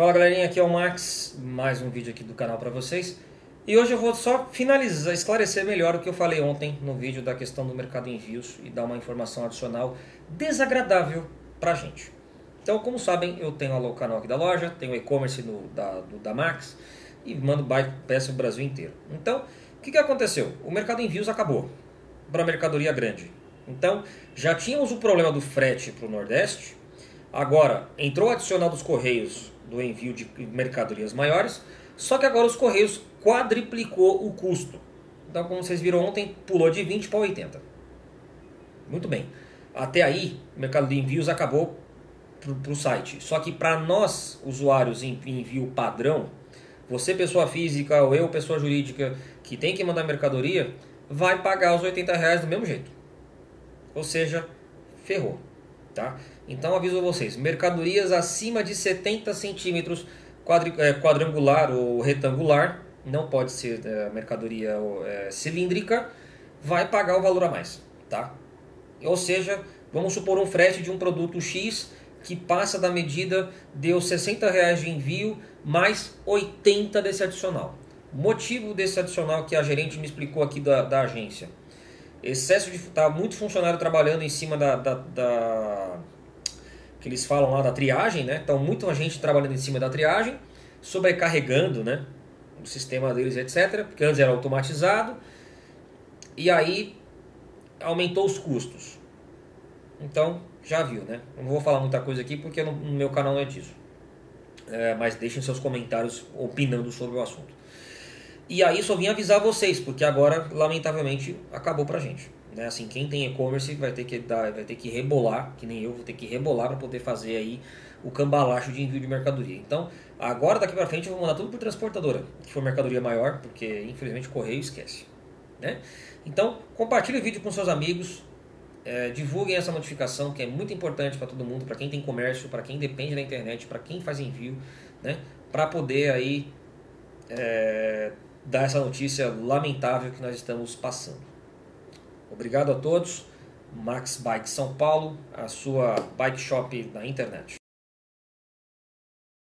Fala galerinha, aqui é o Max, mais um vídeo aqui do canal para vocês. E hoje eu vou só finalizar, esclarecer melhor o que eu falei ontem no vídeo da questão do mercado envios e dar uma informação adicional desagradável pra gente. Então, como sabem, eu tenho o canal aqui da loja, tenho e-commerce da, da Max e mando peça o Brasil inteiro. Então, o que, que aconteceu? O mercado envios acabou para mercadoria grande. Então, já tínhamos o problema do frete para o Nordeste, agora entrou o adicional dos Correios do envio de mercadorias maiores, só que agora os Correios quadriplicou o custo. Então, como vocês viram ontem, pulou de 20 para 80. Muito bem. Até aí, o mercado de envios acabou para o site. Só que para nós, usuários em envio padrão, você, pessoa física, ou eu, pessoa jurídica, que tem que mandar mercadoria, vai pagar os 80 reais do mesmo jeito. Ou seja, ferrou. Tá? Então aviso vocês, mercadorias acima de 70 centímetros é, quadrangular ou retangular, não pode ser é, mercadoria é, cilíndrica, vai pagar o valor a mais. Tá? Ou seja, vamos supor um frete de um produto X que passa da medida, deu 60 reais de envio, mais 80 desse adicional. Motivo desse adicional que a gerente me explicou aqui da, da agência. Excesso de... Tá muito funcionário trabalhando em cima da, da, da que eles falam lá da triagem, né? Então, muita gente trabalhando em cima da triagem, sobrecarregando, né? O sistema deles, etc. Porque antes era automatizado. E aí aumentou os custos. Então, já viu, né? Não vou falar muita coisa aqui porque no, meu canal não é disso. É, mas deixem seus comentários opinando sobre o assunto. E aí só vim avisar vocês, porque agora, lamentavelmente, acabou pra gente. Né? Assim, quem tem e-commerce vai ter que dar, vai ter que rebolar, que nem eu vou ter que rebolar para poder fazer aí o cambalacho de envio de mercadoria. Então, agora daqui para frente eu vou mandar tudo por transportadora, que for mercadoria maior, porque infelizmente correio esquece. Né? Então, compartilhe o vídeo com seus amigos, é, divulguem essa notificação que é muito importante para todo mundo, para quem tem comércio, para quem depende da internet, para quem faz envio, né? para poder aí é, dar essa notícia lamentável que nós estamos passando. Obrigado a todos. Max Bike São Paulo, a sua bike shop na internet.